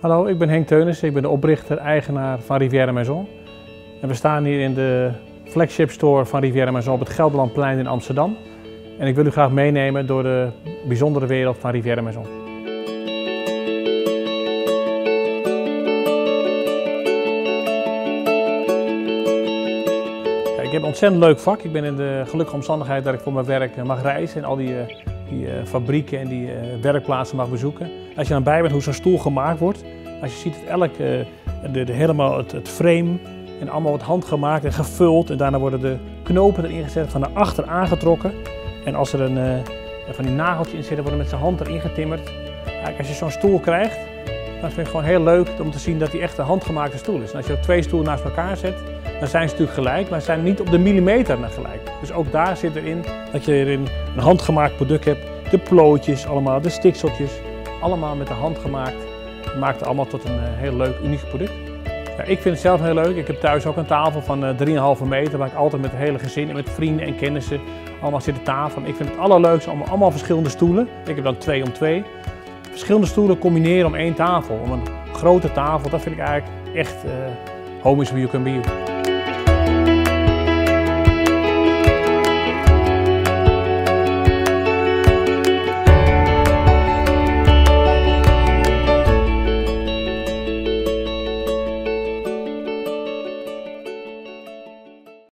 Hallo, ik ben Henk Teunissen. Ik ben de oprichter, eigenaar van Rivière Maison. En we staan hier in de flagship store van Rivière Maison op het Gelderlandplein in Amsterdam. En ik wil u graag meenemen door de bijzondere wereld van Rivière Maison. Ik heb een ontzettend leuk vak. Ik ben in de gelukkige omstandigheid dat ik voor mijn werk eh, mag reizen en al die, eh, die uh, fabrieken en die uh, werkplaatsen mag bezoeken. Als je dan bij bent hoe zo'n stoel gemaakt wordt, als je ziet het elk, de, de, helemaal het, frame en allemaal wat handgemaakt en gevuld en daarna worden de knopen erin gezet, van de achter aangetrokken. En als er een, van die nageltje in zit, dan worden met zijn hand erin getimmerd. Als je zo'n stoel krijgt, dan vind ik het gewoon heel leuk om te zien dat die echt een handgemaakte stoel is. En als je twee stoelen naast elkaar zet, dan zijn ze natuurlijk gelijk, maar ze zijn niet op de millimeter naar gelijk. Dus ook daar zit erin dat je erin een handgemaakt product hebt. De plootjes allemaal, de stikseltjes, allemaal met de hand gemaakt. Maakt het allemaal tot een heel leuk, uniek product. Ja, ik vind het zelf heel leuk. Ik heb thuis ook een tafel van uh, 3,5 meter waar ik altijd met het hele gezin en met vrienden en kennissen allemaal zit tafel. Ik vind het allerleukste allemaal, allemaal verschillende stoelen. Ik heb dan twee om twee. Verschillende stoelen combineren om één tafel. Om een grote tafel, dat vind ik eigenlijk echt uh, home is where you can be.